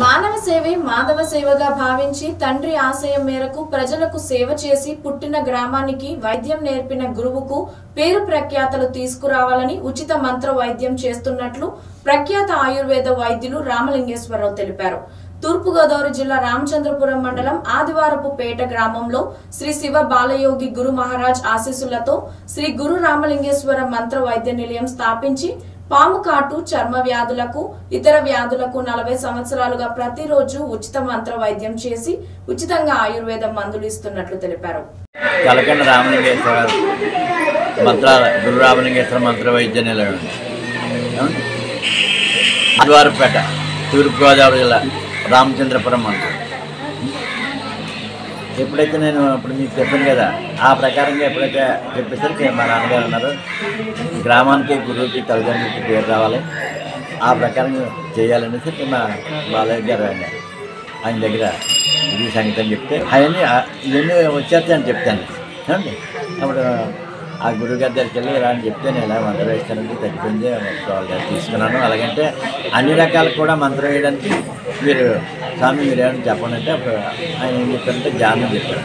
మానవ సేవే మాధవ సేవగా భావించి తండ్రి ఆశయం మేరకు ప్రజలకు సేవ చేసి పుట్టిన గ్రామానికి వైద్యం నేర్పిన గురువుకు పేరు ప్రఖ్యాతలు తీసుకురావాలని ఉచిత మంత్ర వైద్యం చేస్తున్నట్లు ప్రఖ్యాత ఆయుర్వేద వైద్యులు రామలింగేశ్వరరావు తెలిపారు. తూర్పుగోదావరి జిల్లా రామచంద్రపురం మండలం ఆదివారపు పేట గ్రామంలో శ్రీ శివ బాలయోగి గురు మహారాజ్ ఆశీస్సులతో శ్రీ గురు రామలింగేశ్వర మంత్ర వైద్య నిలయం స్థాపించి పాము కాటు చర్మ వ్యాధులకు ఇతర వ్యాధులకు నలభై సంవత్సరాలుగా ప్రతిరోజు ఉచిత మంత్ర వైద్యం చేసి ఉచితంగా ఆయుర్వేద మందులు ఇస్తున్నట్లు తెలిపారు. కలకండ రామలింగేశ్వర మంత్ర గురు రామలింగేశ్వర మంత్ర వైద్య నిలయం. ఆదివారపేట తూర్పుగోదావరి జిల్లా రామచంద్రపురం మంత్రం ఎప్పుడైతే నేను ఇప్పుడు మీకు చెప్పాను కదా ఆ ప్రకారంగా ఎప్పుడైతే చెప్పేసరికి మా నాన్నగారు అన్నారు గ్రామానికి గురువుకి తల్లిదండ్రులకి పేరు రావాలి. ఆ ప్రకారంగా చేయాలనేసి మా బాలయ్య గారు ఆయన ఆయన దగ్గర ఇది సంగతి అని చెప్తే అవన్నీ ఆ- ఇవన్నీ వచ్చేస్తాయని చెప్తాను. ఏమండి? అప్పుడు ఆ గురువు గారి దగ్గరికి వెళ్ళి ఇలా అని చెప్తే నేను ఇలా మంత్రం వేస్తానండి తగ్గిపోయింది తీసుకున్నాను. అలాగంటే అన్ని రకాలు కూడా మంత్రం వేయడానికి మీరు స్వామి మీరు ఏమైనా చెప్పండి అంటే అప్పుడు ఆయన ఏం చెప్పారంటే ధ్యానం చెప్పారు.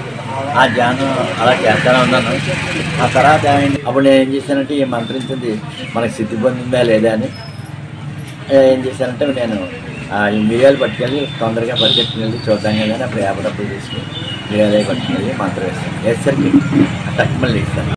ఆ ధ్యానం అలా చేస్తానే ఉన్నాను. ఆ తర్వాత ఆయన అప్పుడు నేను ఏం చేశానంటే ఈ మంత్రించింది మనకు సిద్ధి పొందిందా లేదా అని. ఏం చేశానంటే నేను ఈ మిరియాలు పట్టుకెళ్ళి తొందరగా పరిగెత్తుకుని వెళ్ళి చూద్దాం కదా అని అప్పుడు యాభై డబ్బులు తీసుకుని మిరియాలు పట్టుకెళ్ళి మంత్రం వేస్తాను. వేసరికి టక్ మళ్ళీ ఇస్తాను.